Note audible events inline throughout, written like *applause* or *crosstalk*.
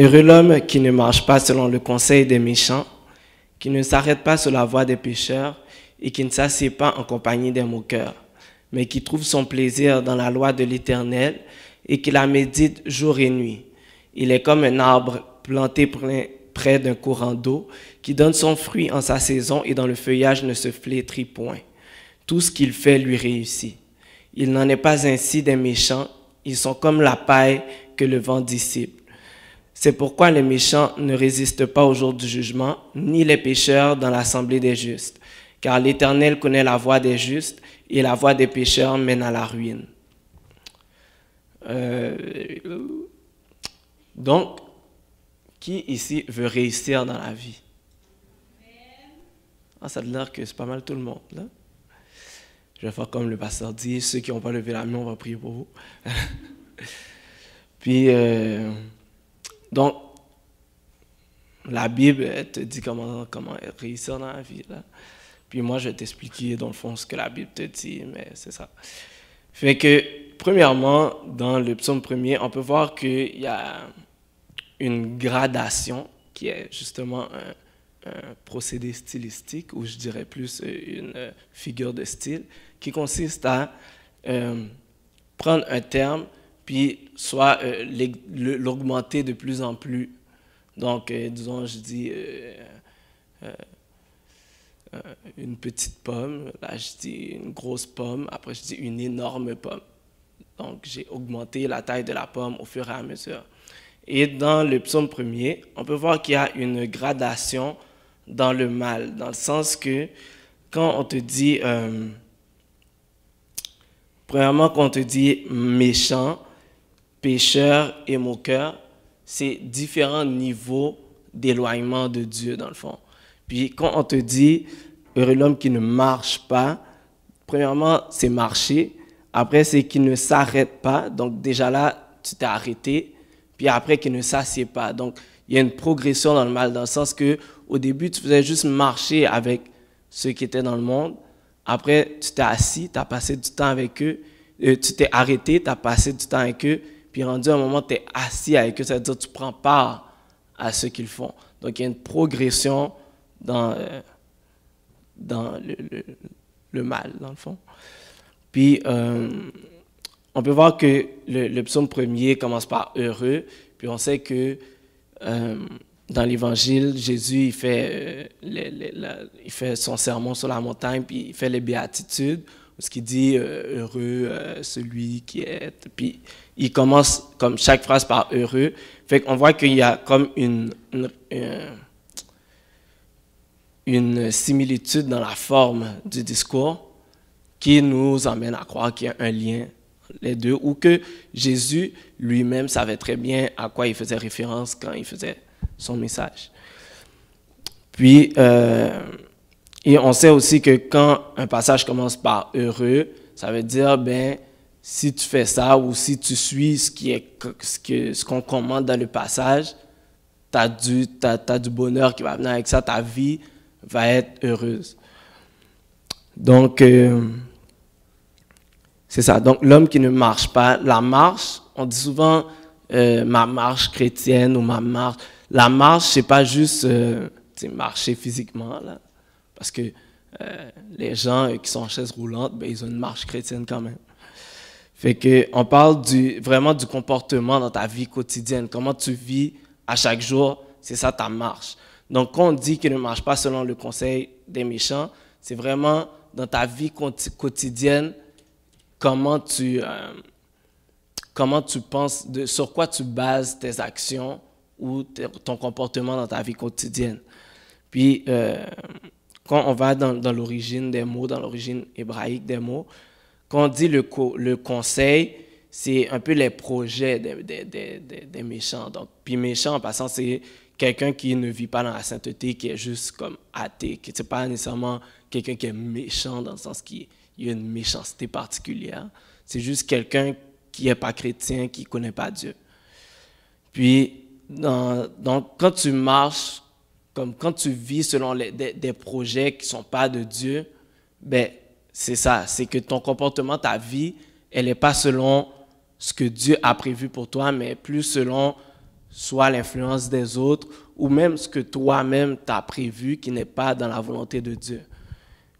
Heureux l'homme qui ne marche pas selon le conseil des méchants, qui ne s'arrête pas sur la voie des pécheurs et qui ne s'assied pas en compagnie des moqueurs, mais qui trouve son plaisir dans la loi de l'Éternel et qui la médite jour et nuit. Il est comme un arbre planté près d'un courant d'eau qui donne son fruit en sa saison et dont le feuillage ne se flétrit point. Tout ce qu'il fait lui réussit. Il n'en est pas ainsi des méchants, ils sont comme la paille que le vent dissipe. C'est pourquoi les méchants ne résistent pas au jour du jugement, ni les pécheurs dans l'assemblée des justes. Car l'Éternel connaît la voie des justes, et la voie des pécheurs mène à la ruine. Euh, donc, qui ici veut réussir dans la vie? Ah, ça a l'air que c'est pas mal tout le monde. Là. Je vais faire comme le pasteur dit, ceux qui n'ont pas levé la main, on va prier pour vous. *laughs* Puis, euh, donc, la Bible te dit comment, comment réussir dans la vie. Là. Puis moi, je vais t'expliquer dans le fond ce que la Bible te dit, mais c'est ça. Fait que, premièrement, dans le psaume premier, on peut voir qu'il y a une gradation qui est justement un, procédé stylistique, ou je dirais plus une figure de style, qui consiste à euh, prendre un terme puis soit euh, l'augmenter de plus en plus. Donc, euh, disons, je dis euh, une petite pomme, là je dis une grosse pomme, après je dis une énorme pomme. Donc, j'ai augmenté la taille de la pomme au fur et à mesure. Et dans le psaume premier, on peut voir qu'il y a une gradation dans le mal, dans le sens que quand on te dit, premièrement, quand on te dit méchant, pécheur et moqueur, c'est différents niveaux d'éloignement de Dieu, dans le fond. Puis quand on te dit, heureux l'homme qui ne marche pas, premièrement, c'est marcher. Après, c'est qu'il ne s'arrête pas. Donc déjà là, tu t'es arrêté. Puis après, qu'il ne s'assied pas. Donc, il y a une progression dans le mal, dans le sens que au début, tu faisais juste marcher avec ceux qui étaient dans le monde. Après, tu t'es assis, tu as passé du temps avec eux. Euh, tu t'es arrêté, tu as passé du temps avec eux. Puis rendu à un moment, tu es assis avec eux, ça veut dire tu prends part à ce qu'ils font. Donc il y a une progression dans, euh, dans le, le, mal, dans le fond. Puis euh, on peut voir que le, le, psaume premier commence par heureux, puis on sait que euh, dans l'Évangile, Jésus il fait, il fait son sermon sur la montagne, puis il fait les béatitudes ce qu'il dit euh, heureux euh, celui qui est. Puis il commence comme chaque phrase par heureux. Fait qu'on voit qu'il y a comme une, similitude dans la forme du discours qui nous amène à croire qu'il y a un lien les deux, ou que Jésus lui-même savait très bien à quoi il faisait référence quand il faisait son message. Puis, euh, et on sait aussi que quand un passage commence par heureux, ça veut dire, ben, si tu fais ça ou si tu suis ce qu'on commande dans le passage, tu as, du bonheur qui va venir avec ça, ta vie va être heureuse. Donc, euh, c'est ça. Donc, l'homme qui ne marche pas, la marche, on dit souvent euh, ma marche chrétienne ou ma marche. La marche, c'est pas juste euh, marcher physiquement, là. Parce que euh, les gens qui sont en chaise roulante, ben, ils ont une marche chrétienne quand même. Fait que on parle vraiment du comportement dans ta vie quotidienne, comment tu vis à chaque jour, c'est ça ta marche. Donc quand on dit qu'il ne marche pas selon le conseil des méchants, c'est vraiment dans ta vie quotidienne comment tu euh, comment tu penses sur quoi tu bases tes actions ou ton comportement dans ta vie quotidienne. Puis euh, quand on va dans, l'origine des mots, dans l'origine hébraïque des mots, quand on dit le, le conseil, c'est un peu les projets des, des, des, méchants. Donc, puis méchant, en passant, c'est quelqu'un qui ne vit pas dans la sainteté, qui est juste comme athée, qui n'est pas nécessairement quelqu'un qui est méchant dans le sens qu'il y a une méchanceté particulière. C'est juste quelqu'un qui n'est pas chrétien, qui ne connaît pas Dieu. Puis, donc, quand tu marches comme quand tu vis selon des, projets qui ne sont pas de Dieu, ben, c'est ça, c'est que ton comportement, ta vie, elle n'est pas selon ce que Dieu a prévu pour toi, mais plus selon soit l'influence des autres, ou même ce que toi-même t'as prévu qui n'est pas dans la volonté de Dieu.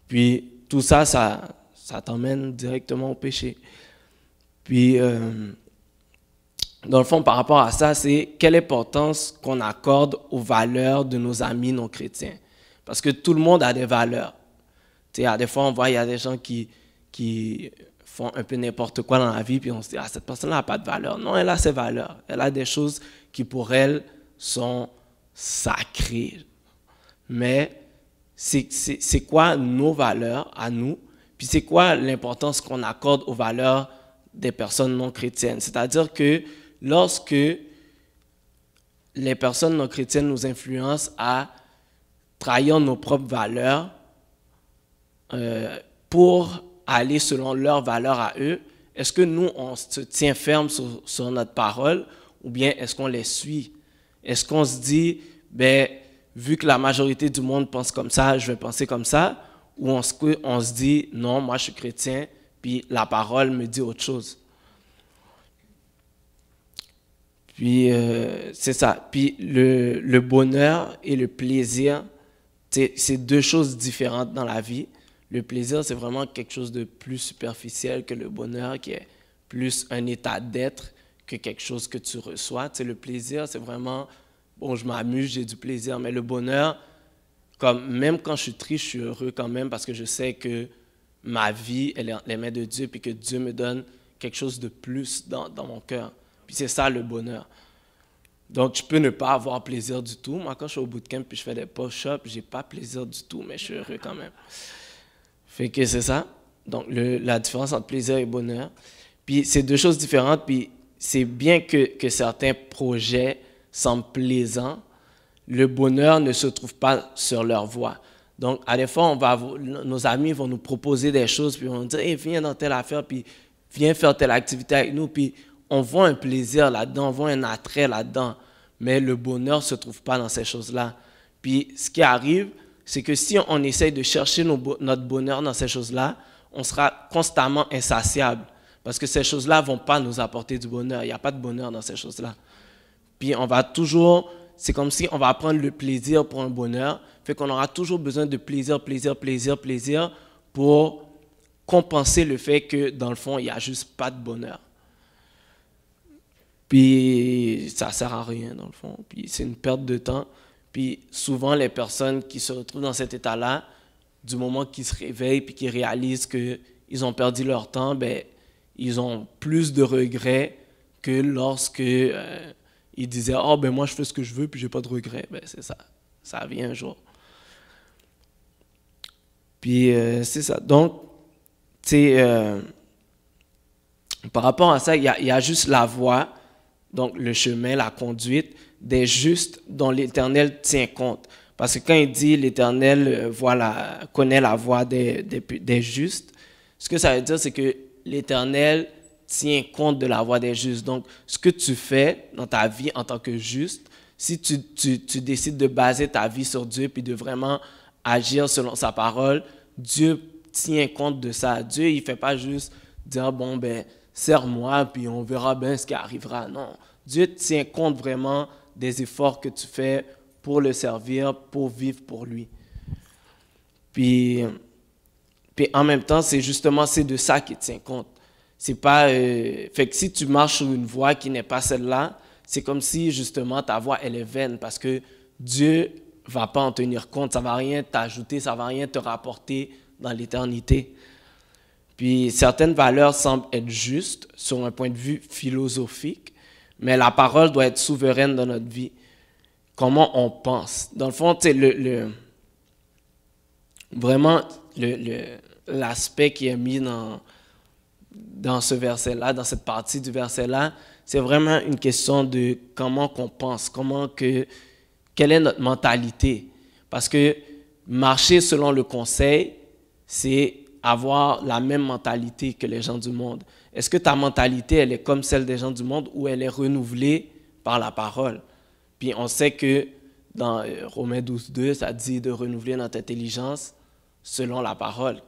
Puis tout ça, ça, ça t'emmène directement au péché. Puis, euh, dans le fond, par rapport à ça, c'est quelle importance qu'on accorde aux valeurs de nos amis non chrétiens. Parce que tout le monde a des valeurs. Tu sais, à des fois, on voit, il y a des gens qui, qui font un peu n'importe quoi dans la vie, puis on se dit, ah, cette personne n'a pas de valeur. Non, elle a ses valeurs. Elle a des choses qui, pour elle, sont sacrées. Mais c'est quoi nos valeurs à nous? Puis c'est quoi l'importance qu'on accorde aux valeurs des personnes non chrétiennes? C'est-à-dire que lorsque les personnes non chrétiennes nous influencent à trahir nos propres valeurs euh, pour aller selon leurs valeurs à eux, est-ce que nous, on se tient ferme sur, notre parole ou bien est-ce qu'on les suit? Est-ce qu'on se dit, ben, vu que la majorité du monde pense comme ça, je vais penser comme ça? Ou on se, on se dit, non, moi je suis chrétien, puis la parole me dit autre chose? Puis euh, c'est ça. Puis le, bonheur et le plaisir, c'est deux choses différentes dans la vie. Le plaisir, c'est vraiment quelque chose de plus superficiel que le bonheur, qui est plus un état d'être que quelque chose que tu reçois. Tu le plaisir, c'est vraiment, bon, je m'amuse, j'ai du plaisir, mais le bonheur, comme même quand je suis triste, je suis heureux quand même parce que je sais que ma vie, elle est les mains de Dieu, puis que Dieu me donne quelque chose de plus dans, dans mon cœur. Puis c'est ça le bonheur. Donc, je peux ne pas avoir plaisir du tout. Moi, quand je suis au bootcamp puis je fais des push-ups, j'ai pas plaisir du tout, mais je suis heureux quand même. Fait que c'est ça. Donc, la différence entre plaisir et bonheur. Puis, c'est deux choses différentes. Puis, c'est bien que, que, certains projets semblent plaisants. Le bonheur ne se trouve pas sur leur voie. Donc, à des fois, on va, nos amis vont nous proposer des choses, puis on dire, hey, viens dans telle affaire, puis viens faire telle activité avec nous. Puis, on voit un plaisir là-dedans, on voit un attrait là-dedans, mais le bonheur ne se trouve pas dans ces choses-là. Puis ce qui arrive, c'est que si on essaye de chercher notre bonheur dans ces choses-là, on sera constamment insatiable. Parce que ces choses-là ne vont pas nous apporter du bonheur. Il n'y a pas de bonheur dans ces choses-là. Puis on va toujours, c'est comme si on va prendre le plaisir pour un bonheur. Fait qu'on aura toujours besoin de plaisir, plaisir, plaisir, plaisir pour compenser le fait que dans le fond, il n'y a juste pas de bonheur. Puis ça sert à rien dans le fond. Puis c'est une perte de temps. Puis souvent les personnes qui se retrouvent dans cet état-là, du moment qu'ils se réveillent puis qu'ils réalisent qu'ils ont perdu leur temps, ben ils ont plus de regrets que lorsque euh, ils disaient oh ben moi je fais ce que je veux puis j'ai pas de regrets. Ben c'est ça, ça vient un jour. Puis euh, c'est ça. Donc tu sais euh, par rapport à ça, il y, y a, juste la voix donc le chemin, la conduite des justes dont l'Éternel tient compte. Parce que quand il dit l'Éternel euh, connaît la voie des, des, justes, ce que ça veut dire, c'est que l'Éternel tient compte de la voie des justes. Donc, ce que tu fais dans ta vie en tant que juste, si tu, tu, décides de baser ta vie sur Dieu puis de vraiment agir selon sa parole, Dieu tient compte de ça. Dieu, il ne fait pas juste dire, bon, ben, serre-moi, puis on verra bien ce qui arrivera. Non, Dieu tient compte vraiment des efforts que tu fais pour le servir, pour vivre pour lui. Puis, puis en même temps, c'est justement c'est de ça qu'il tient compte. C'est pas euh, fait que si tu marches sur une voie qui n'est pas celle-là, c'est comme si justement ta voie elle est vaine parce que Dieu va pas en tenir compte, ça va rien t'ajouter, ça va rien te rapporter dans l'éternité. Puis certaines valeurs semblent être justes sur un point de vue philosophique, mais la parole doit être souveraine dans notre vie. Comment on pense? Dans le fond, le, le, vraiment l'aspect qui est mis dans, dans ce verset-là, dans cette partie du verset-là, c'est vraiment une question de comment qu'on pense, comment que, quelle est notre mentalité. Parce que marcher selon le conseil, c'est avoir la même mentalité que les gens du monde? Est-ce que ta mentalité, elle est comme celle des gens du monde ou elle est renouvelée par la parole? Puis on sait que dans euh, Romains 12, 2, ça dit de renouveler notre intelligence selon la parole.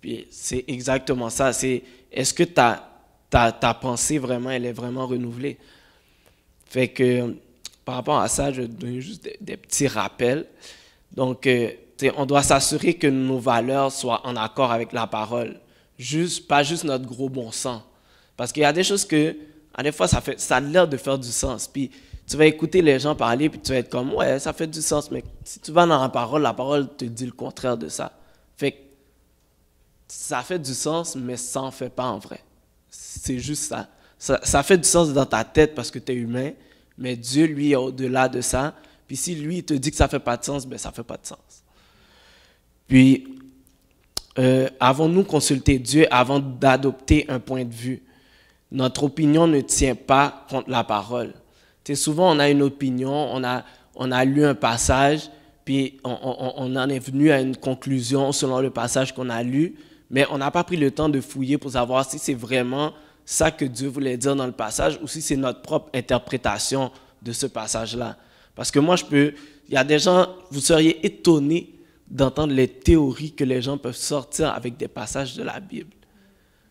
Puis c'est exactement ça. C'est est-ce que ta, ta, ta, pensée vraiment, elle est vraiment renouvelée? Fait que par rapport à ça, je vais donner juste des, petits rappels. Donc, euh, on doit s'assurer que nos valeurs soient en accord avec la parole. Juste, pas juste notre gros bon sens. Parce qu'il y a des choses que, à des fois, ça, fait, a l'air de faire du sens. Puis, tu vas écouter les gens parler, puis tu vas être comme, ouais, ça fait du sens. Mais si tu vas dans la parole, la parole te dit le contraire de ça. Fait que ça fait du sens, mais ça n'en fait pas en vrai. C'est juste ça. ça. fait du sens dans ta tête parce que tu es humain, mais Dieu, lui, est au-delà de ça. Puis si lui, il te dit que ça fait pas de sens, ben ça fait pas de sens. Puis, euh, avons-nous consulté Dieu avant d'adopter un point de vue? Notre opinion ne tient pas contre la parole. souvent, on a une opinion, on a, on a lu un passage, puis on en est venu à une conclusion selon le passage qu'on a lu, mais on n'a pas pris le temps de fouiller pour savoir si c'est vraiment ça que Dieu voulait dire dans le passage ou si c'est notre propre interprétation de ce passage-là. Parce que moi, je peux. Il y a des gens, vous seriez étonnés d'entendre les théories que les gens peuvent sortir avec des passages de la Bible.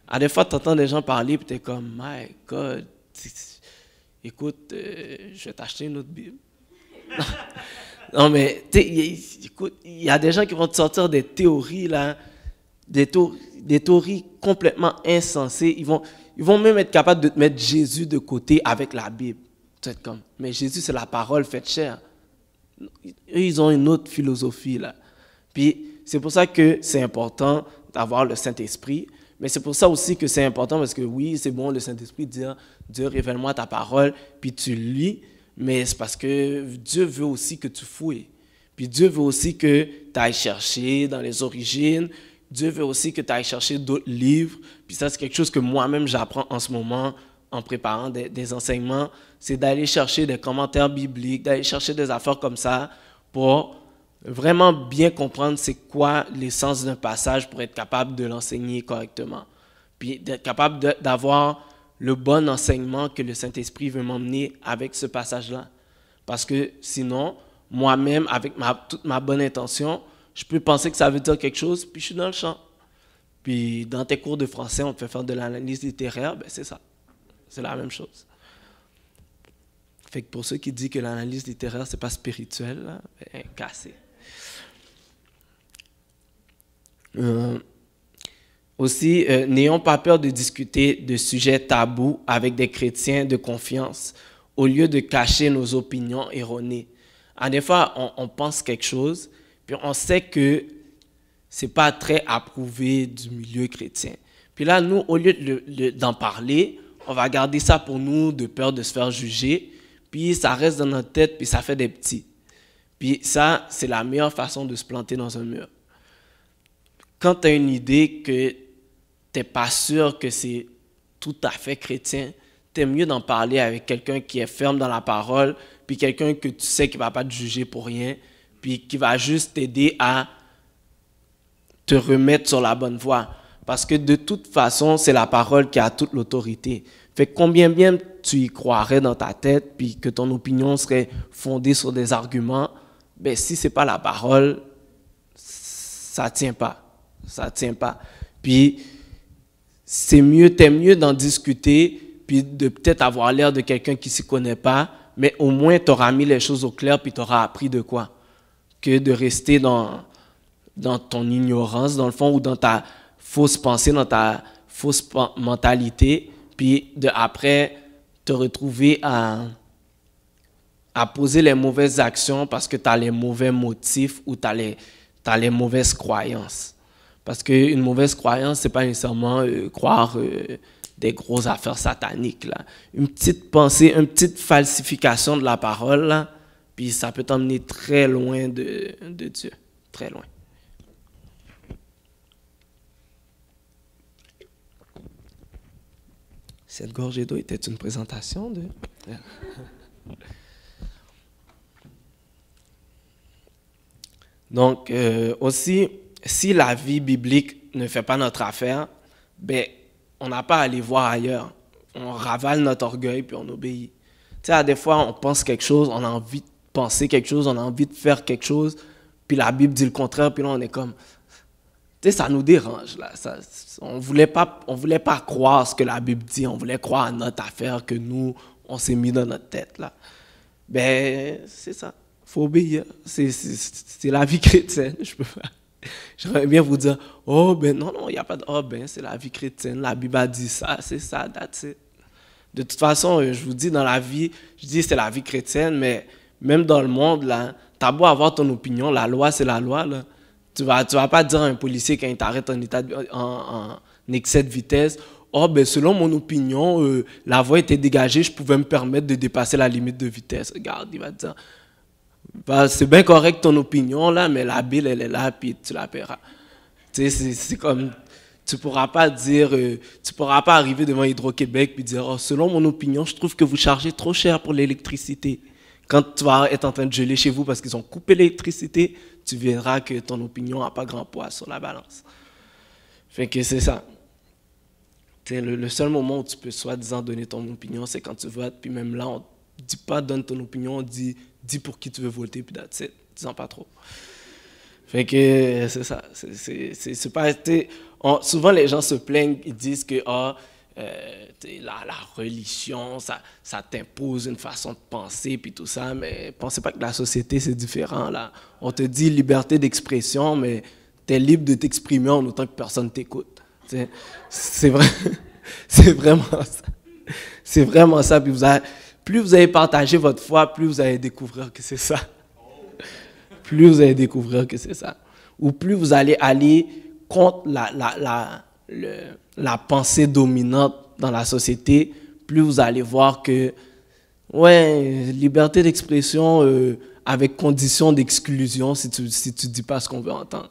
À des fois, tu entends des gens parler, puis tu es comme, My God, écoute, euh, je vais t'acheter une autre Bible. non, *laughs* mais, écoute, il y a des gens qui vont te sortir des théories, là, des, théories complètement insensées. Ils vont, ils vont même être capables de mettre Jésus de côté avec la Bible. Tu être comme, mais Jésus, c'est la parole faite chair. ils ont une autre philosophie, là. Puis, c'est pour ça que c'est important d'avoir le Saint-Esprit. Mais c'est pour ça aussi que c'est important parce que oui, c'est bon le Saint-Esprit dire Dieu révèle-moi ta parole, puis tu lis, mais c'est parce que Dieu veut aussi que tu fouilles. Puis Dieu veut aussi que tu ailles chercher dans les origines, Dieu veut aussi que tu ailles chercher d'autres livres. Puis ça, c'est quelque chose que moi-même j'apprends en ce moment en préparant des, enseignements. C'est d'aller chercher des commentaires bibliques, d'aller chercher des affaires comme ça pour vraiment bien comprendre c'est quoi l'essence d'un passage pour être capable de l'enseigner correctement. Puis d'être capable d'avoir le bon enseignement que le Saint-Esprit veut m'emmener avec ce passage-là. Parce que sinon, moi-même, avec toute ma bonne intention, je peux penser que ça veut dire quelque chose, puis je suis dans le champ. Puis dans tes cours de français, on te fait faire de l'analyse littéraire, ben c'est ça. C'est la même chose. Fait que pour ceux qui disent que l'analyse littéraire, c'est pas spirituel, ben, cassé. Euh, aussi, euh, n'ayons pas peur de discuter de sujets tabous avec des chrétiens de confiance au lieu de cacher nos opinions erronées. À des fois, on pense quelque chose, puis on sait que c'est pas très approuvé du milieu chrétien. Puis là, nous, au lieu d'en parler, on va garder ça pour nous de peur de se faire juger. Puis ça reste dans notre tête, puis ça fait des petits. Puis ça, c'est la meilleure façon de se planter dans un mur. Quand tu as une idée que tu n'es pas sûr que c'est tout à fait chrétien, tu es mieux d'en parler avec quelqu'un qui est ferme dans la parole, puis quelqu'un que tu sais qui ne va pas te juger pour rien, puis qui va juste t'aider à te remettre sur la bonne voie. Parce que de toute façon, c'est la parole qui a toute l'autorité. Fait combien bien tu y croirais dans ta tête, puis que ton opinion serait fondée sur des arguments, ben si c'est pas la parole, ça tient pas. Ça tient pas. Puis c'est mieux, t'es mieux d'en discuter, puis de peut-être avoir l'air de quelqu'un qui s'y connaît pas, mais au moins tu auras mis les choses au clair, puis tu auras appris de quoi que de rester dans, dans ton ignorance, dans le fond, ou dans ta fausse pensée, dans ta fausse mentalité, puis de après te retrouver à, à poser les mauvaises actions parce que tu as les mauvais motifs ou tu as les mauvaises croyances. Parce qu'une mauvaise croyance, c'est pas nécessairement euh, croire euh, des grosses affaires sataniques. Là. Une petite pensée, une petite falsification de la parole, puis ça peut t'emmener très loin de, de Dieu. Très loin. Cette gorgée d'eau était une présentation de... *laughs* Donc, euh, aussi, si la vie biblique ne fait pas notre affaire, ben, on n'a pas à aller voir ailleurs. On ravale notre orgueil puis on obéit. Tu sais, à des fois, on pense quelque chose, on a envie de penser quelque chose, on a envie de faire quelque chose, puis la Bible dit le contraire, puis là on est comme, tu sais, ça nous dérange là. Ça, on voulait pas, voulait pas croire ce que la Bible dit, on voulait croire à notre affaire que nous on s'est mis dans notre tête là. Ben, c'est ça. faut obéir. C'est la vie *laughs* chrétienne. Je peux pas. *laughs* J'aimerais bien vous dire, oh ben non, non, il n'y a pas de, oh ben c'est la vie chrétienne, la Bible a dit ça, c'est ça, that's. De toute façon, euh, je vous dis, dans la vie, je dis c'est la vie chrétienne, mais même dans le monde, là, t'as beau avoir ton opinion, la loi, c'est la loi, là. Tu vas, tu vas pas dire à un policier quand il t'arrête en, excès de vitesse, oh ben selon mon opinion, euh, la voie était dégagée, je pouvais me permettre de dépasser la limite de vitesse. Regarde, il va dire, bah, c'est bien correct ton opinion là, mais la bille elle est là, puis tu la paieras. Tu sais, c'est comme, tu pourras pas dire, euh, tu pourras pas arriver devant Hydro-Québec puis dire, oh, selon mon opinion, je trouve que vous chargez trop cher pour l'électricité. Quand tu vas être en train de geler chez vous parce qu'ils ont coupé l'électricité, tu verras que ton opinion n'a pas grand poids sur la balance. Fait que c'est ça. Le, le, seul moment où tu peux soi-disant donner ton opinion, c'est quand tu votes. Puis même là, on ne dit pas donne ton opinion, on dit dis pour qui tu veux voter, puis that's it. Disons pas trop. Fait que c'est ça. C'est pas. souvent, les gens se plaignent, ils disent que ah, euh, la, la, religion, ça, ça t'impose une façon de penser, puis tout ça, mais pensez pas que la société, c'est différent. là. On te dit liberté d'expression, mais tu es libre de t'exprimer en autant que personne t'écoute. C'est vrai, *laughs* c'est vraiment ça. C'est vraiment ça. Puis vous avez, plus vous allez partager votre foi, plus vous allez découvrir que c'est ça. Plus vous allez découvrir que c'est ça. Ou plus vous allez aller contre la, la, la, la pensée dominante dans la société, plus vous allez voir que, ouais, liberté d'expression euh, avec condition d'exclusion si tu ne si tu dis pas ce qu'on veut entendre.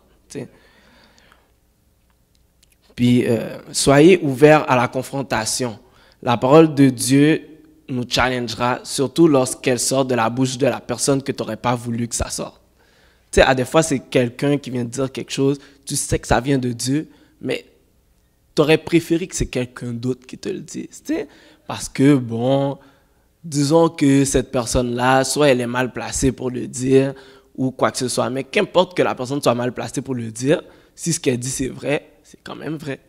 Puis, euh, soyez ouverts à la confrontation. La parole de Dieu nous challengera, surtout lorsqu'elle sort de la bouche de la personne que tu n'aurais pas voulu que ça sorte. Tu sais, à des fois, c'est quelqu'un qui vient dire quelque chose, tu sais que ça vient de Dieu, mais tu aurais préféré que c'est quelqu'un d'autre qui te le dise. Tu sais? Parce que, bon, disons que cette personne-là, soit elle est mal placée pour le dire, ou quoi que ce soit, mais qu'importe que la personne soit mal placée pour le dire, si ce qu'elle dit c'est vrai, c'est quand même vrai.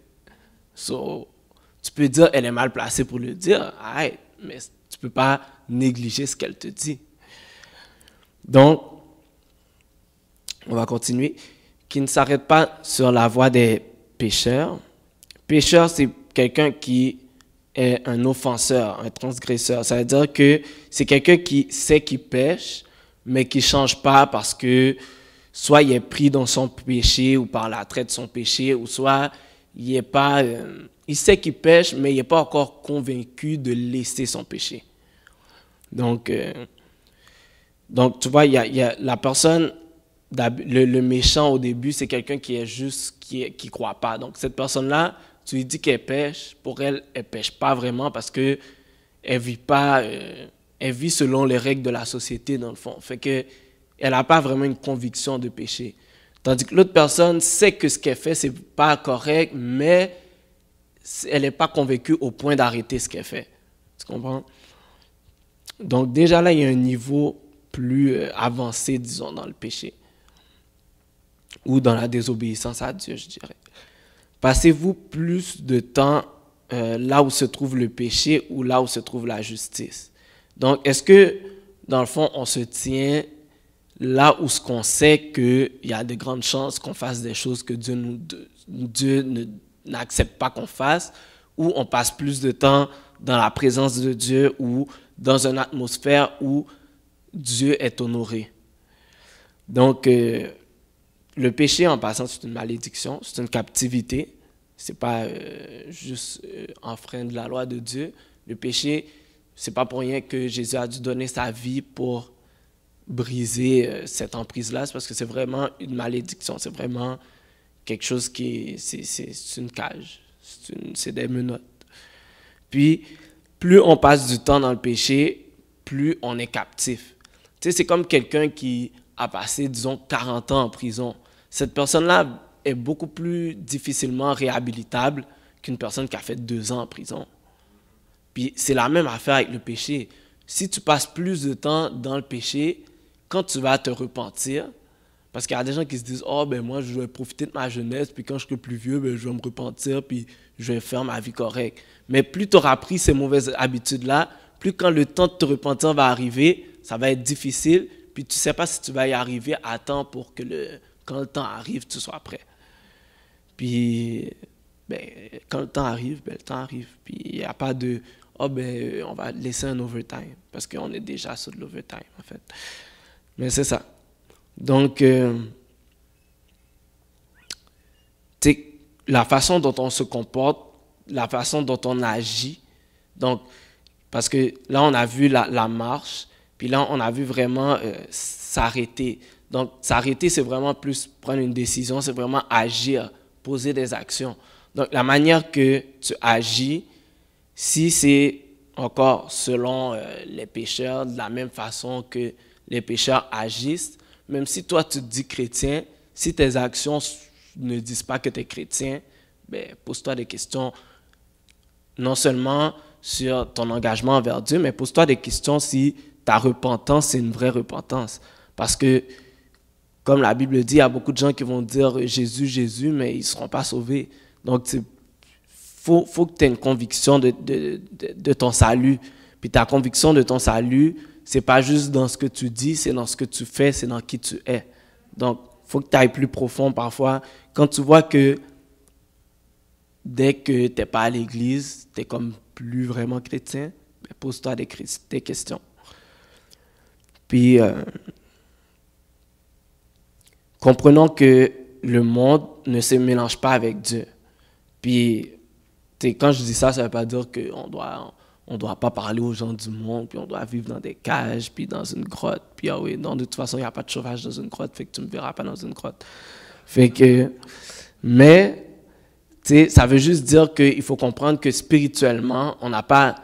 So, tu peux dire elle est mal placée pour le dire, arrête mais tu ne peux pas négliger ce qu'elle te dit. Donc, on va continuer. Qui ne s'arrête pas sur la voie des pécheurs. Pécheur, c'est quelqu'un qui est un offenseur, un transgresseur. Ça veut dire que c'est quelqu'un qui sait qu'il pêche, mais qui ne change pas parce que soit il est pris dans son péché ou par la traite de son péché, ou soit il n'est pas... Euh, il sait qu'il pêche, mais il n'est pas encore convaincu de laisser son péché. Donc, euh, donc tu vois, y a, la personne, le, méchant au début, c'est quelqu'un qui est juste, qui ne croit pas. Donc, cette personne-là, tu lui dis qu'elle pêche, pour elle, elle pêche pas vraiment parce que elle vit pas, euh, elle vit selon les règles de la société, dans le fond. Fait que elle n'a pas vraiment une conviction de péché. Tandis que l'autre personne sait que ce qu'elle fait, c'est pas correct, mais elle n'est pas convaincue au point d'arrêter ce qu'elle fait. Tu comprends? Donc déjà là, il y a un niveau plus euh, avancé, disons, dans le péché. Ou dans la désobéissance à Dieu, je dirais. Passez-vous plus de temps euh, là où se trouve le péché ou là où se trouve la justice? Donc, est-ce que, dans le fond, on se tient là où ce qu'on sait qu'il y a de grandes chances qu'on fasse des choses que Dieu, ne n'accepte pas qu'on fasse, ou on passe plus de temps dans la présence de Dieu ou dans une atmosphère où Dieu est honoré. Donc, euh, le péché, en passant, c'est une malédiction, c'est une captivité. C'est pas euh, juste euh, enfreindre la loi de Dieu. Le péché, c'est pas pour rien que Jésus a dû donner sa vie pour briser cette emprise-là, parce que c'est vraiment une malédiction, c'est vraiment quelque chose qui c'est une cage, c'est des menottes. Puis, plus on passe du temps dans le péché, plus on est captif. Tu sais, c'est comme quelqu'un qui a passé, disons, 40 ans en prison. Cette personne-là est beaucoup plus difficilement réhabilitable qu'une personne qui a fait deux ans en prison. Puis c'est la même affaire avec le péché. Si tu passes plus de temps dans le péché, quand tu vas te repentir, parce qu'il y a des gens qui se disent Oh, ben moi, je vais profiter de ma jeunesse, puis quand je serai plus vieux, ben, je vais me repentir, puis je vais faire ma vie correcte. Mais plus tu auras pris ces mauvaises habitudes-là, plus quand le temps de te repentir va arriver, ça va être difficile, puis tu ne sais pas si tu vas y arriver à temps pour que le, quand le temps arrive, tu sois prêt. Puis, ben, quand le temps arrive, ben, le temps arrive. Puis, il n'y a pas de, oh, ben, on va laisser un overtime, parce qu'on est déjà sur de l'overtime, en fait. Mais c'est ça. Donc, euh, la façon dont on se comporte, la façon dont on agit. Donc, parce que là, on a vu la, marche, puis là, on a vu vraiment euh, s'arrêter. Donc, s'arrêter, c'est vraiment plus prendre une décision, c'est vraiment agir, poser des actions. Donc, la manière que tu agis, si c'est encore selon euh, les pécheurs, de la même façon que les pécheurs agissent, même si toi tu te dis chrétien, si tes actions ne disent pas que tu es chrétien, ben, pose-toi des questions non seulement sur ton engagement envers Dieu, mais pose-toi des questions si ta repentance c'est une vraie repentance. Parce que, comme la Bible dit, il y a beaucoup de gens qui vont dire Jésus, Jésus, mais ils ne seront pas sauvés. Donc, il faut, faut, que tu aies une conviction de, de, de, ton salut. Puis ta conviction de ton salut, c'est pas juste dans ce que tu dis, c'est dans ce que tu fais, c'est dans qui tu es. Donc, faut que tu ailles plus profond parfois. Quand tu vois que dès que tu n'es pas à l'église, tu es comme plus vraiment chrétien, ben, pose-toi des, des, questions. Puis, euh, comprenons que le monde ne se mélange pas avec Dieu. Puis, quand je dis ça, ça ne veut pas dire qu'on doit on doit pas parler aux gens du monde, puis on doit vivre dans des cages, puis dans une grotte. Puis ah oui, non, de toute façon, il n'y a pas de chauffage dans une grotte, fait que tu me verras pas dans une grotte. Fait que, mais, ça veut juste dire qu'il faut comprendre que spirituellement, on n'a pas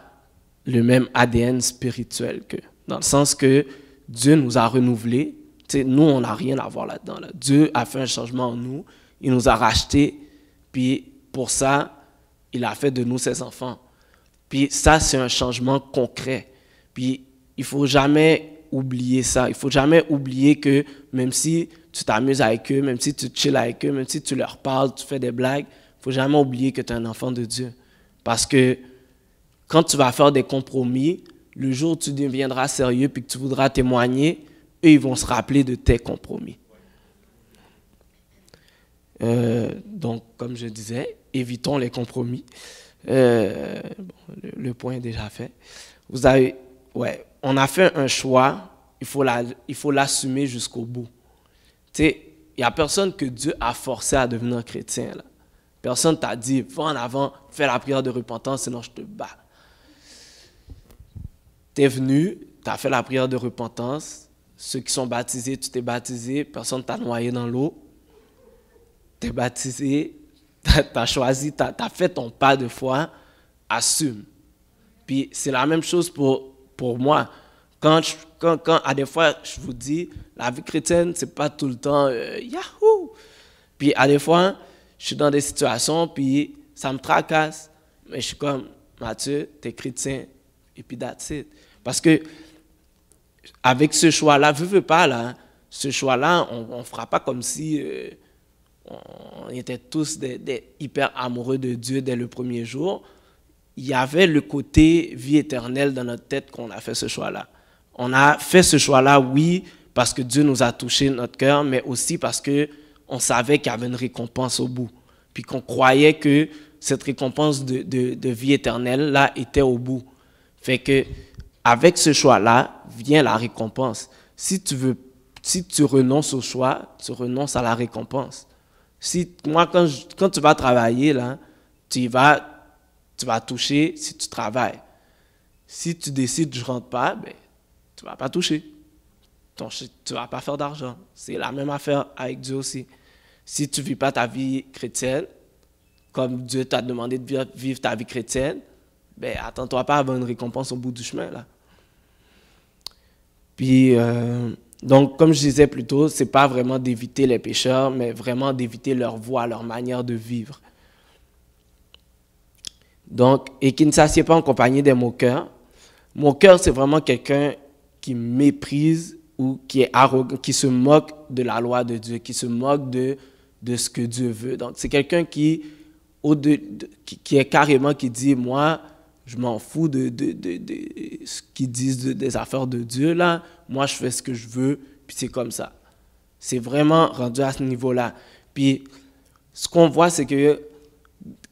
le même ADN spirituel que, dans le sens que Dieu nous a renouvelés. Tu nous, on n'a rien à voir là-dedans. Là. Dieu a fait un changement en nous, il nous a rachetés, puis pour ça, il a fait de nous ses enfants. Puis ça, c'est un changement concret. Puis il faut jamais oublier ça. Il faut jamais oublier que même si tu t'amuses avec eux, même si tu chill avec eux, même si tu leur parles, tu fais des blagues, il faut jamais oublier que tu es un enfant de Dieu. Parce que quand tu vas faire des compromis, le jour où tu deviendras sérieux puis que tu voudras témoigner, eux, ils vont se rappeler de tes compromis. Euh, donc, comme je disais, évitons les compromis. Euh, le, point est déjà fait. Vous avez, ouais, on a fait un choix, il faut, la, l'assumer jusqu'au bout. Tu sais, il n'y a personne que Dieu a forcé à devenir chrétien. Là. Personne t'a dit, va en avant, fais la prière de repentance, sinon je te bats. Tu es venu, tu as fait la prière de repentance. Ceux qui sont baptisés, tu t'es baptisé, personne t'a noyé dans l'eau. Tu es baptisé, tu as, choisi, tu as, fait ton pas de foi, assume. Puis c'est la même chose pour, pour moi. Quand, quand, quand, à des fois, je vous dis, la vie chrétienne, c'est pas tout le temps euh, Yahoo! Puis à des fois, je suis dans des situations, puis ça me tracasse. Mais je suis comme, Mathieu, tu es chrétien, et puis that's it. Parce que, avec ce choix-là, veux, veux pas, là, ce choix-là, on ne fera pas comme si. Euh, on était tous hyper amoureux de Dieu dès le premier jour, il y avait le côté vie éternelle dans notre tête qu'on a fait ce choix-là. On a fait ce choix-là, oui, parce que Dieu nous a touché notre cœur, mais aussi parce que on savait qu'il y avait une récompense au bout, puis qu'on croyait que cette récompense de, de, vie éternelle là était au bout. Fait que avec ce choix-là vient la récompense. Si tu veux, si tu renonces au choix, tu renonces à la récompense. Si, moi, quand, quand tu vas travailler, là, tu vas, tu vas toucher si tu travailles. Si tu décides, je ne rentre pas, ben, tu vas pas toucher. tu ne vas pas faire d'argent. C'est la même affaire avec Dieu aussi. Si tu vis pas ta vie chrétienne, comme Dieu t'a demandé de vivre ta vie chrétienne, ben, attends-toi pas à avoir une récompense au bout du chemin. Là. Puis, euh, donc, comme je disais plus tôt, ce n'est pas vraiment d'éviter les pécheurs, mais vraiment d'éviter leur voie, leur manière de vivre. Donc, et qui ne s'assied pas en compagnie des moqueurs. Moqueur, c'est vraiment quelqu'un qui méprise ou qui est arrogant, qui se moque de la loi de Dieu, qui se moque de, de ce que Dieu veut. Donc, c'est quelqu'un qui, qui est carrément qui dit, moi, je m'en fous de, de, de, de ce qu'ils disent des affaires de Dieu, là. Moi, je fais ce que je veux, puis c'est comme ça. C'est vraiment rendu à ce niveau-là. Puis, ce qu'on voit, c'est que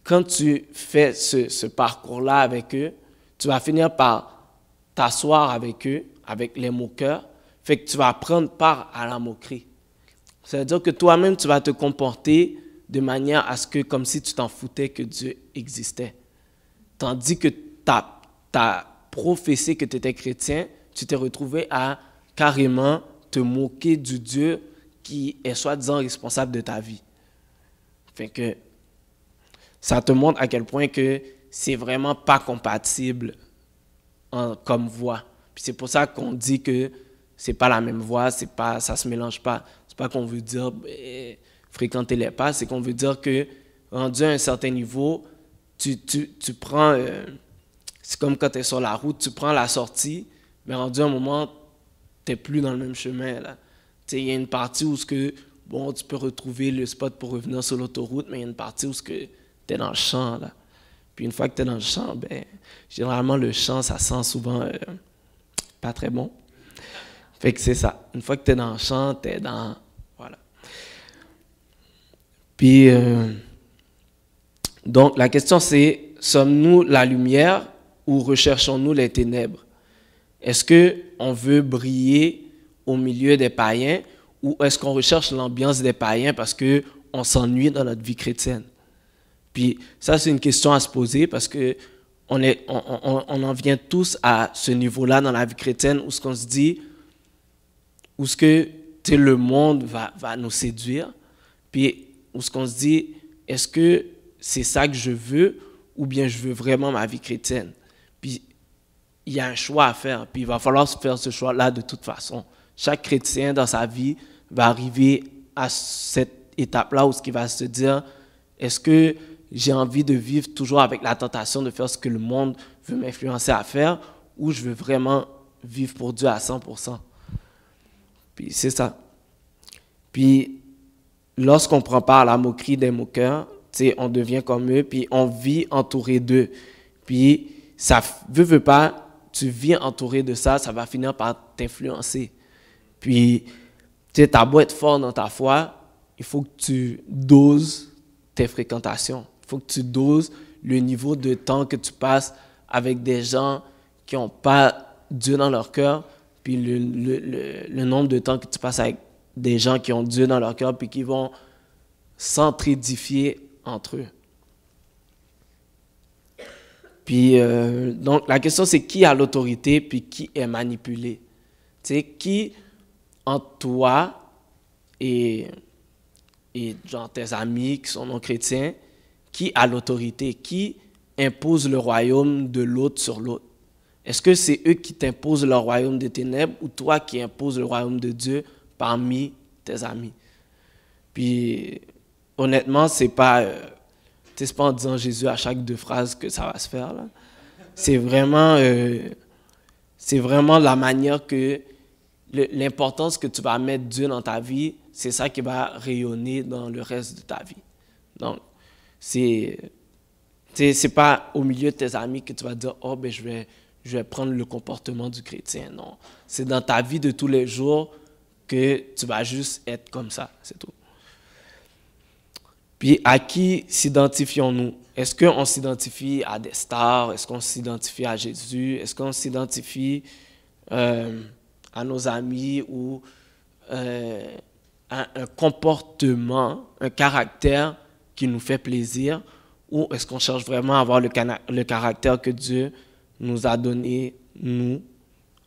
quand tu fais ce, ce parcours-là avec eux, tu vas finir par t'asseoir avec eux, avec les moqueurs, fait que tu vas prendre part à la moquerie. C'est-à-dire que toi-même, tu vas te comporter de manière à ce que, comme si tu t'en foutais que Dieu existait. Tandis que tu as, professé que tu étais chrétien, tu t'es retrouvé à carrément te moquer du Dieu qui est soi-disant responsable de ta vie. Ça te montre à quel point que c'est vraiment pas compatible en, comme. Puis c'est pour ça qu'on dit que c'est pas la même voix, c'est pas, ça se mélange pas. C'est pas qu'on veut dire ben, fréquenter les pas, c'est qu'on veut dire que rendu à un certain niveau, tu, tu, tu prends, euh, c'est comme quand tu es sur la route, tu prends la sortie, mais rendu à un moment, tu plus dans le même chemin. Il y a une partie où que, bon, tu peux retrouver le spot pour revenir sur l'autoroute, mais il y a une partie où tu es dans le champ. Là. Puis une fois que tu es dans le champ, ben, généralement, le champ, ça sent souvent euh, pas très bon. Fait que c'est ça. Une fois que tu es dans le champ, tu es dans. Voilà. Puis, euh, donc, la question c'est sommes-nous la lumière ou recherchons-nous les ténèbres? Est-ce qu'on veut briller au milieu des païens ou est-ce qu'on recherche l'ambiance des païens parce qu'on s'ennuie dans notre vie chrétienne? Puis, ça, c'est une question à se poser parce que on, on, on en vient tous à ce niveau-là dans la vie chrétienne où ce qu'on se dit, où ce que le monde va, va nous séduire, puis où ce qu'on se dit, est-ce que c'est ça que je veux ou bien je veux vraiment ma vie chrétienne? Puis il y a un choix à faire, puis il va falloir faire ce choix-là de toute façon. Chaque chrétien dans sa vie va arriver à cette étape-là où ce qui va se dire, est-ce que j'ai envie de vivre toujours avec la tentation de faire ce que le monde veut m'influencer à faire ou je veux vraiment vivre pour Dieu à 100%? Puis c'est ça. Puis lorsqu'on prend part à la moquerie des moqueurs, on devient comme eux, puis on vit entouré d'eux. Puis ça veut, veut pas, tu vis entouré de ça, ça va finir par t'influencer. Puis, tu sais, as beau être fort dans ta foi, il faut que tu doses tes fréquentations. Il faut que tu doses le niveau de temps que tu passes avec des gens qui n'ont pas Dieu dans leur cœur, puis le, nombre de temps que tu passes avec des gens qui ont Dieu dans leur cœur, puis qui vont s'entraidifier entre eux. Puis, euh, donc, la question, c'est qui a l'autorité, puis qui est manipulé? Tu sais, qui, en toi et, et genre tes amis qui sont non chrétiens, qui a l'autorité, qui impose le royaume de l'autre sur l'autre? Est-ce que c'est eux qui t'imposent le royaume des ténèbres ou toi qui imposes le royaume de Dieu parmi tes amis? Puis, honnêtement, c'est pas, euh, pas en disant Jésus à chaque deux phrases que ça va se faire. C'est vraiment, euh, c'est vraiment la manière que l'importance que tu vas mettre Dieu dans ta vie, c'est ça qui va rayonner dans le reste de ta vie. Donc, c'est c'est pas au milieu de tes amis que tu vas dire oh ben je vais prendre le comportement du chrétien. Non. C'est dans ta vie de tous les jours que tu vas juste être comme ça, c'est tout. Puis à qui s'identifions-nous? Est-ce qu'on s'identifie à des stars? Est-ce qu'on s'identifie à Jésus? Est-ce qu'on s'identifie euh, à nos amis ou euh, à un comportement, un caractère qui nous fait plaisir? Ou est-ce qu'on cherche vraiment à avoir le, le caractère que Dieu nous a donné, nous,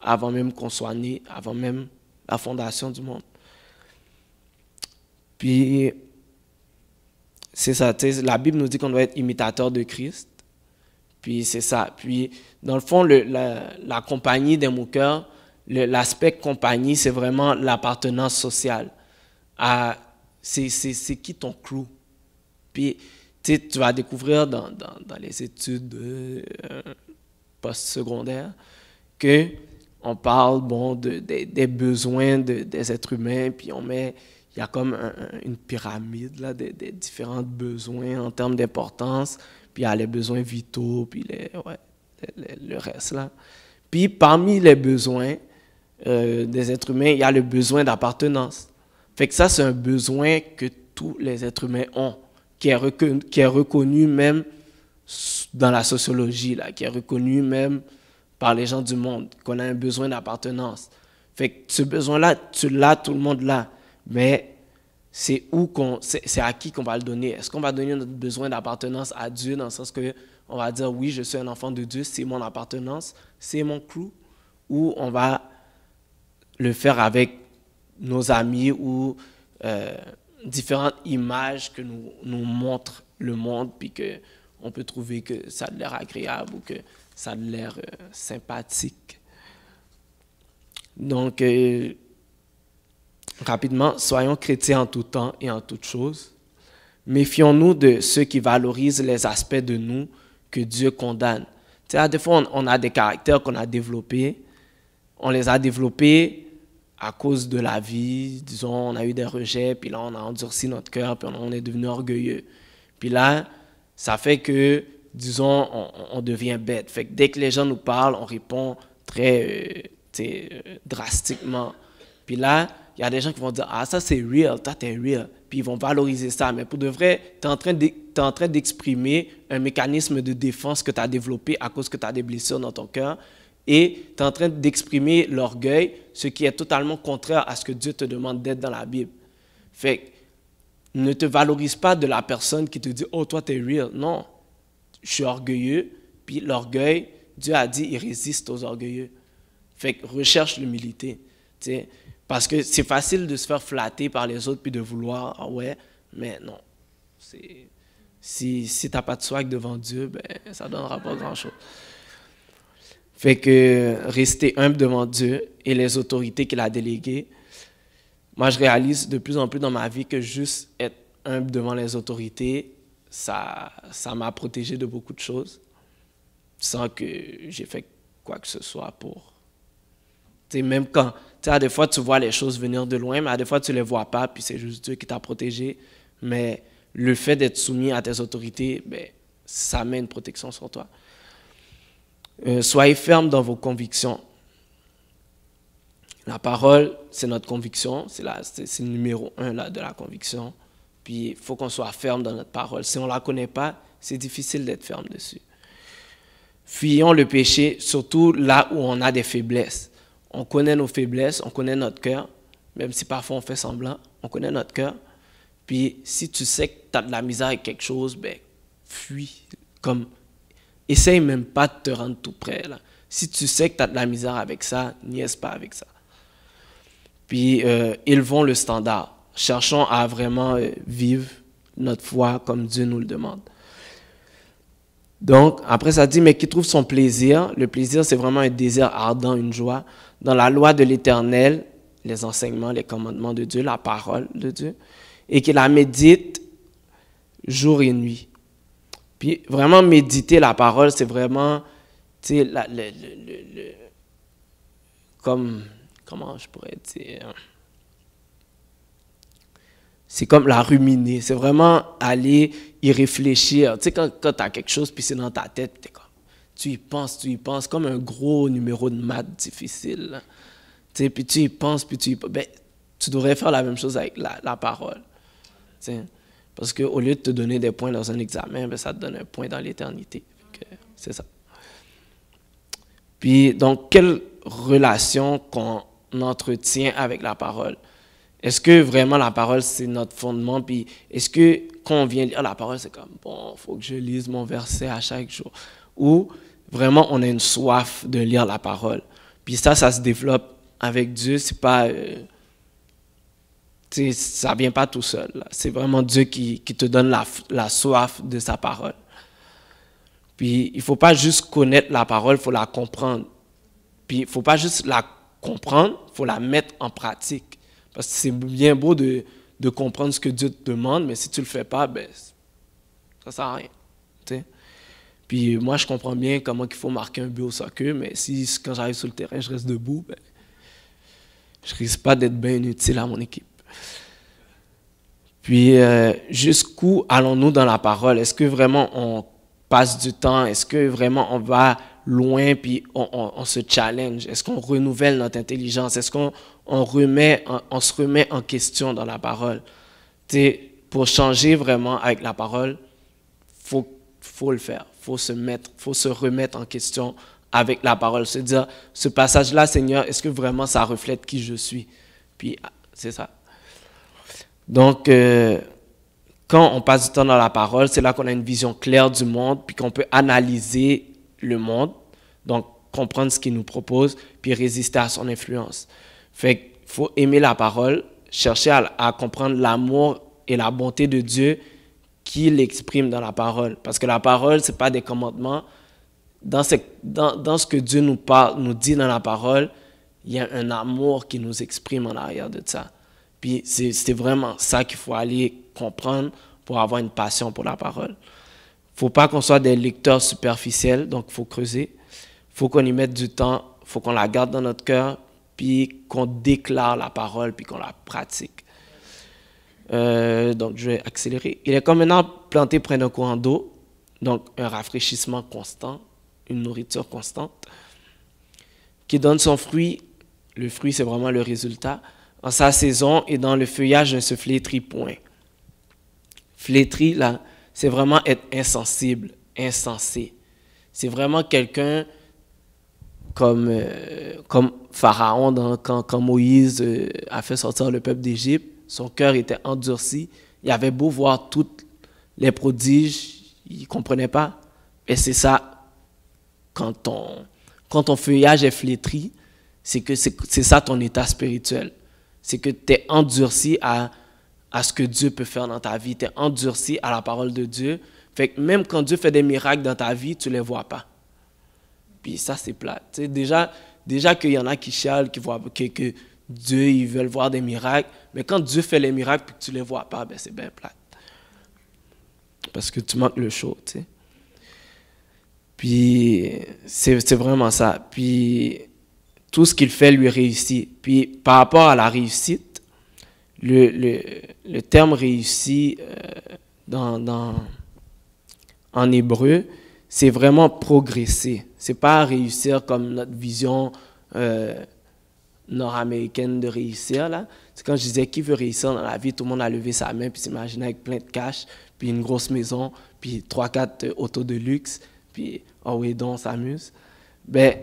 avant même qu'on soit né, avant même la fondation du monde? Puis, c'est ça, la Bible nous dit qu'on doit être imitateur de Christ. Puis, c'est ça. Puis, dans le fond, la, compagnie des moqueurs, l'aspect compagnie, c'est vraiment l'appartenance sociale. C'est qui ton crew? Puis, tu vas découvrir dans, les études euh, post-secondaire, que on parle bon, de, des besoins des êtres humains, puis on met, il y a comme une pyramide là, des, différents besoins en termes d'importance, puis il y a les besoins vitaux, puis les, ouais, le, reste là. Puis parmi les besoins euh, des êtres humains, il y a le besoin d'appartenance. Fait que ça, c'est un besoin que tous les êtres humains ont, qui est reconnu, qui est reconnu même dans la sociologie, là, qui est reconnu même par les gens du monde, qu'on a un besoin d'appartenance. Fait que ce besoin-là, tu l'as, tout le monde l'a. Mais c'est où qu'on, c'est à qui qu'on va le donner? Est-ce qu'on va donner notre besoin d'appartenance à Dieu dans le sens que on va dire oui, je suis un enfant de Dieu, c'est mon appartenance, c'est mon crew, ou on va le faire avec nos amis ou euh, différentes images que nous, montre le monde, puis qu'on peut trouver que ça a l'air agréable ou que ça a l'air euh, sympathique? Donc, euh, rapidement, soyons chrétiens en tout temps et en toutes choses. Méfions-nous de ceux qui valorisent les aspects de nous que Dieu condamne. Tu sais, des fois, on, a des caractères qu'on a développés. On les a développés à cause de la vie. Disons, on a eu des rejets, puis là, on a endurci notre cœur, puis on est devenu orgueilleux. Puis là, ça fait que, disons, on, devient bête. Fait que dès que les gens nous parlent, on répond très euh, euh, drastiquement. Puis là, il y a des gens qui vont dire Ah, ça c'est real, toi t'es real. Puis ils vont valoriser ça. Mais pour de vrai, tu es en train d'exprimer un mécanisme de défense que tu as développé à cause que tu as des blessures dans ton cœur. Et tu es en train d'exprimer l'orgueil, ce qui est totalement contraire à ce que Dieu te demande d'être dans la Bible. Fait ne te valorise pas de la personne qui te dit Oh, toi t'es real. Non, je suis orgueilleux. Puis l'orgueil, Dieu a dit il résiste aux orgueilleux. Fait que recherche l'humilité. Parce que c'est facile de se faire flatter par les autres puis de vouloir, ah ouais, mais non. Si, si tu n'as pas de swag devant Dieu, ben, ça ne donnera pas grand-chose. Fait que rester humble devant Dieu et les autorités qu'il a déléguées, moi je réalise de plus en plus dans ma vie que juste être humble devant les autorités, ça ça m'a protégé de beaucoup de choses sans que j'ai fait quoi que ce soit pour. sais, même quand tu sais, des fois, tu vois les choses venir de loin, mais à des fois, tu ne les vois pas, puis c'est juste Dieu qui t'a protégé. Mais le fait d'être soumis à tes autorités, ben, ça met une protection sur toi. Euh, soyez ferme dans vos convictions. La parole, c'est notre conviction, c'est le numéro un là, de la conviction. Puis il faut qu'on soit ferme dans notre parole. Si on ne la connaît pas, c'est difficile d'être ferme dessus. Fuyons le péché, surtout là où on a des faiblesses on connaît nos faiblesses, on connaît notre cœur, même si parfois on fait semblant, on connaît notre cœur. Puis si tu sais que tu as de la misère avec quelque chose, ben, fuis. Comme, essaye même pas de te rendre tout près. Là. Si tu sais que tu as de la misère avec ça, niaise pas avec ça. Puis, euh, élevons le standard. Cherchons à vraiment euh, vivre notre foi comme Dieu nous le demande. Donc, après, ça dit, mais qui trouve son plaisir. Le plaisir, c'est vraiment un désir ardent, une joie dans la loi de l'Éternel, les enseignements, les commandements de Dieu, la parole de Dieu, et qu'il la médite jour et nuit. Puis vraiment méditer la parole, c'est vraiment, tu sais, le, le, comme, comment je pourrais dire, c'est comme la ruminer, c'est vraiment aller y réfléchir. Tu sais, quand, quand tu as quelque chose, puis c'est dans ta tête, tu es comme, tu y penses, tu y penses, comme un gros numéro de maths difficile. Tu sais, puis tu y penses, puis tu y ben, tu devrais faire la même chose avec la, la parole. Tu sais, parce qu'au lieu de te donner des points dans un examen, ben, ça te donne un point dans l'éternité. C'est ça. Puis, donc, quelle relation qu'on entretient avec la parole? Est-ce que vraiment la parole, c'est notre fondement? Puis, est-ce que quand on vient lire la parole, c'est comme, bon, il faut que je lise mon verset à chaque jour? Ou vraiment on a une soif de lire la parole. Puis ça, ça se développe avec Dieu. C'est pas, euh, ça vient pas tout seul. C'est vraiment Dieu qui, qui te donne la, la, soif de sa parole. Puis il faut pas juste connaître la parole, il faut la comprendre. Puis il faut pas juste la comprendre, il faut la mettre en pratique. Parce que c'est bien beau de, de, comprendre ce que Dieu te demande, mais si tu le fais pas, ben, ça sert à rien. Puis moi, je comprends bien comment il faut marquer un but au soccer, mais si quand j'arrive sur le terrain, je reste debout, ben, je risque pas d'être bien utile à mon équipe. Puis euh, jusqu'où allons-nous dans la parole? Est-ce que vraiment on passe du temps? Est-ce que vraiment on va loin puis on, se challenge? Est-ce qu'on renouvelle notre intelligence? Est-ce qu'on se remet en question dans la parole? pour changer vraiment avec la parole, faut le faire. Faut se mettre, faut se remettre en question avec la parole. Se dire, ce passage-là, Seigneur, est-ce que vraiment ça reflète qui je suis? Puis, ah, c'est ça. Donc, euh, quand on passe du temps dans la parole, c'est là qu'on a une vision claire du monde, puis qu'on peut analyser le monde, donc comprendre ce qu'il nous propose, puis résister à son influence. Fait qu'il faut aimer la parole, chercher à comprendre l'amour et la bonté de Dieu qu'il exprime dans la parole. Parce que la parole, ce n'est pas des commandements. Dans ce, dans, ce que Dieu nous, parle, nous dit dans la parole, il y a un amour qui nous exprime en arrière de ça. Puis c'est vraiment ça qu'il faut aller comprendre pour avoir une passion pour la parole. Il faut pas qu'on soit des lecteurs superficiels, donc il faut creuser. Faut qu'on y mette du temps, faut qu'on la garde dans notre cœur, puis qu'on déclare la parole, puis qu'on la pratique. Euh, donc, je vais accélérer. Il est comme un arbre planté près d'un courant d'eau, donc un rafraîchissement constant, une nourriture constante, qui donne son fruit. Le fruit, c'est vraiment le résultat. En sa saison et dans le feuillage ne se flétrit point. Flétri, là, c'est vraiment être insensible, insensé. C'est vraiment quelqu'un comme, euh, comme Pharaon quand, Moïse euh, a fait sortir le peuple d'Égypte son cœur était endurci. Il avait beau voir tous les prodiges, il ne comprenait pas. Et c'est ça, quand ton, feuillage est flétri, c'est que c'est ça ton état spirituel. C'est que tu es endurci à, à ce que Dieu peut faire dans ta vie. Tu es endurci à la parole de Dieu. Fait que même quand Dieu fait des miracles dans ta vie, tu ne les vois pas. Puis ça, c'est plat. déjà, déjà qu'il y en a qui chialent, qui voient que Dieu, ils veulent voir des miracles. Mais quand Dieu fait les miracles et que tu ne les vois pas, ben c'est bien plate. Parce que tu manques le show, tu sais. Puis, c'est vraiment ça. Puis, tout ce qu'il fait lui réussit. Puis, par rapport à la réussite, le, le, le terme réussi euh, dans, en hébreu, c'est vraiment progresser. C'est pas réussir comme notre vision euh, nord-américaine de réussir. là. C'est quand je disais qui veut réussir dans la vie, tout le monde a levé sa main puis s'imaginait avec plein de cash, puis une grosse maison, puis trois, quatre euh, autos de luxe, puis oh oui, donc on s'amuse. Ben,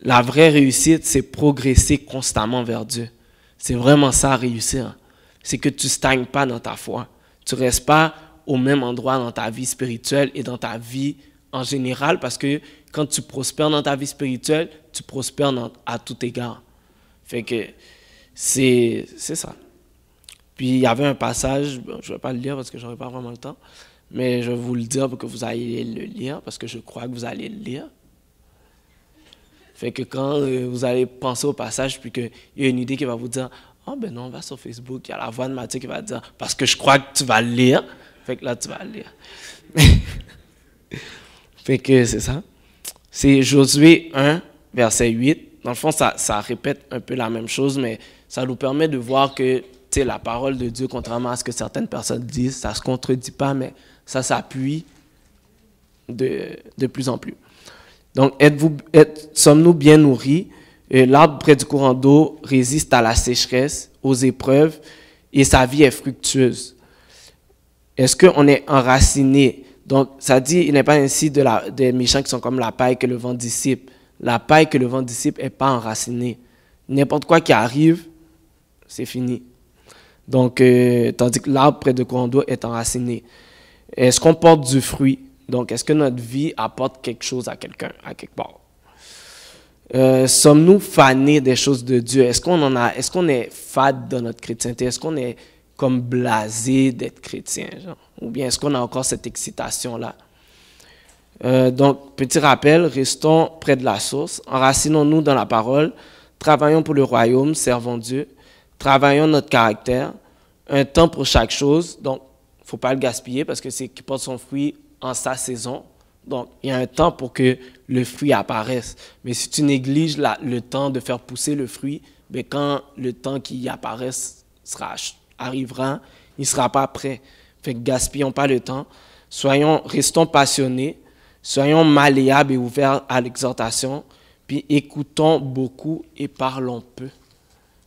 la vraie réussite, c'est progresser constamment vers Dieu. C'est vraiment ça, réussir. C'est que tu stagnes pas dans ta foi. Tu restes pas au même endroit dans ta vie spirituelle et dans ta vie en général, parce que quand tu prospères dans ta vie spirituelle, tu prospères à tout égard. Fait que c'est ça. Puis il y avait un passage, je ne vais pas le lire parce que je n'aurai pas vraiment le temps, mais je vais vous le dire pour que vous ayez le lire, parce que je crois que vous allez le lire. Fait que quand euh, vous allez penser au passage, puis qu'il y a une idée qui va vous dire Oh ben non, on va sur Facebook, il y a la voix de Mathieu qui va dire Parce que je crois que tu vas le lire. Fait que là, tu vas le lire. *laughs* fait que c'est ça. C'est Josué 1, verset 8 dans le fond, ça, répète un peu la même chose, mais ça nous permet de voir que la parole de Dieu, contrairement à ce que certaines personnes disent, ça ne se contredit pas, mais ça s'appuie de, plus en plus. Donc, sommes-nous bien nourris? L'arbre près du courant d'eau résiste à la sécheresse, aux épreuves, et sa vie est fructueuse. Est-ce qu'on est enraciné? Donc, ça dit, il n'est pas ainsi des méchants qui sont comme la paille que le vent dissipe la paille que le vent dissipe n'est pas enracinée. N'importe quoi qui arrive, c'est fini. Donc, euh, tandis que l'arbre près de courant d'eau est enraciné. Est-ce qu'on porte du fruit? Donc, est-ce que notre vie apporte quelque chose à quelqu'un, à quelque part? Euh, sommes-nous fanés des choses de Dieu? Est-ce qu'on en a, est-ce qu'on est fade dans notre chrétienté? Est-ce qu'on est comme blasé d'être chrétien? Ou bien est-ce qu'on a encore cette excitation-là? Euh, donc, petit rappel, restons près de la source, enracinons-nous dans la parole, travaillons pour le royaume, servons Dieu, travaillons notre caractère, un temps pour chaque chose, donc il ne faut pas le gaspiller parce que c'est qui porte son fruit en sa saison. Donc, il y a un temps pour que le fruit apparaisse. Mais si tu négliges le temps de faire pousser le fruit, ben quand le temps qui apparaisse sera, arrivera, il ne sera pas prêt. Fait que gaspillons pas le temps. Soyons, restons passionnés, Soyons malléables et ouverts à l'exhortation, puis écoutons beaucoup et parlons peu.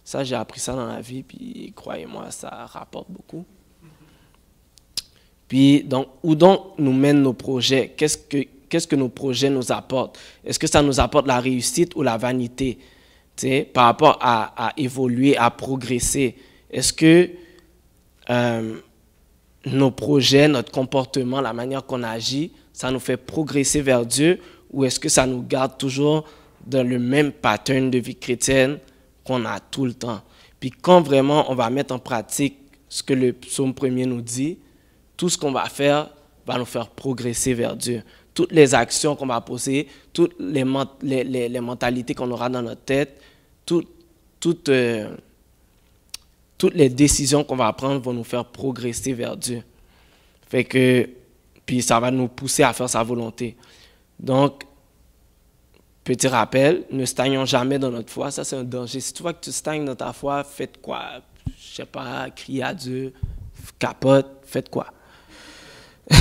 Ça, j'ai appris ça dans la vie, puis croyez-moi, ça rapporte beaucoup. Puis, donc, où donc nous mènent nos projets? Qu'est-ce que, que nos projets nous apportent? Est-ce que ça nous apporte la réussite ou la vanité? Par rapport à, évoluer, à progresser. Est-ce que euh, nos projets, notre comportement, la manière qu'on agit, ça nous fait progresser vers Dieu ou est-ce que ça nous garde toujours dans le même pattern de vie chrétienne qu'on a tout le temps? Puis quand vraiment on va mettre en pratique ce que le psaume premier nous dit, tout ce qu'on va faire va nous faire progresser vers Dieu. Toutes les actions qu'on va poser, toutes les, mentalités qu'on aura dans notre tête, toutes, euh, toutes les décisions qu'on va prendre vont nous faire progresser vers Dieu. Fait que, puis ça va nous pousser à faire sa volonté. Donc, Petit rappel, ne stagnons jamais dans notre foi. Ça, c'est un danger. Si tu vois que tu stagnes dans ta foi, faites quoi? Je sais pas, crier à Dieu, capote, faites quoi? *laughs*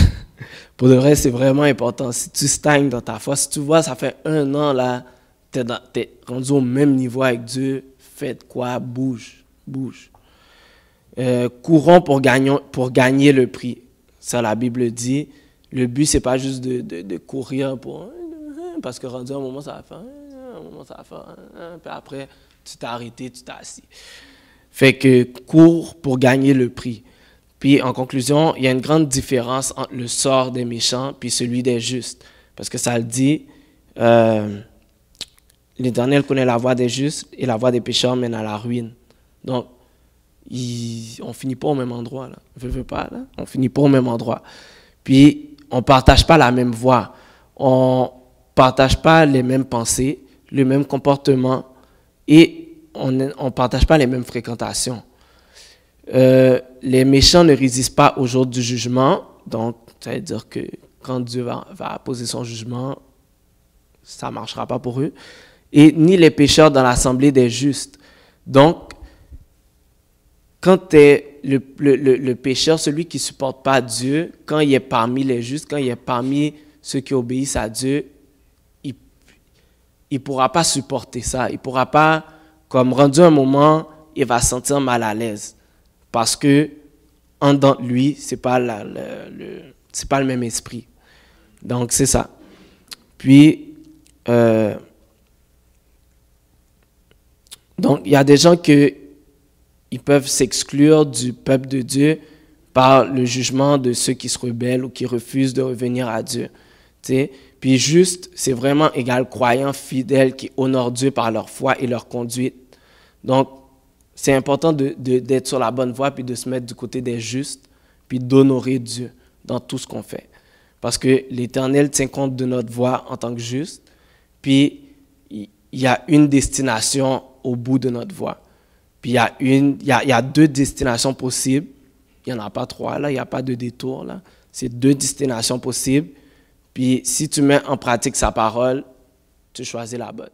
Pour de vrai, c'est vraiment important. Si tu stagnes dans ta foi, si tu vois, ça fait un an là, tu es, rendu au même niveau avec Dieu, faites quoi? Bouge, bouge. Euh, courons pour gagner le prix. Ça, la Bible dit. Le but, c'est pas juste de, de, courir pour parce que rendu un moment, ça va faire, un moment, ça va faire, puis après, tu t'es arrêté, tu t'es assis. Fait que cours pour gagner le prix. Puis en conclusion, il y a une grande différence entre le sort des méchants puis celui des justes. Parce que ça le dit, euh, l'Éternel connaît la voie des justes et la voie des pécheurs mène à la ruine. Donc, on finit pas au même endroit. Là. Veux pas, là. On finit pas au même endroit. Puis, on partage pas la même voie. On, partage pas les mêmes pensées, le même comportement et on ne partage pas les mêmes fréquentations. Euh, les méchants ne résistent pas au jour du jugement, donc ça veut dire que quand Dieu va, poser son jugement, ça marchera pas pour eux, et ni les pécheurs dans l'assemblée des justes. Donc, quand tu es le, le, le, pécheur, celui qui ne supporte pas Dieu, quand il est parmi les justes, quand il est parmi ceux qui obéissent à Dieu, il ne pourra pas supporter ça. Il ne pourra pas, comme rendu un moment, il va se sentir mal à l'aise. Parce que, en lui, ce n'est pas, le, pas le même esprit. Donc, c'est ça. Puis, euh, donc, il y a des gens qui ils peuvent s'exclure du peuple de Dieu par le jugement de ceux qui se rebellent ou qui refusent de revenir à Dieu. sais. Puis juste, c'est vraiment égal croyants fidèles qui honorent Dieu par leur foi et leur conduite. Donc, c'est important d'être de, sur la bonne voie, puis de se mettre du côté des justes, puis d'honorer Dieu dans tout ce qu'on fait. Parce que l'Éternel tient compte de notre voie en tant que juste, puis il y a une destination au bout de notre voie. Puis il y a, une, y y a deux destinations possibles. Il n'y en a pas trois, là, il n'y a pas de détour, là. C'est deux destinations possibles. Puis si tu mets en pratique sa parole, tu choisis la bonne.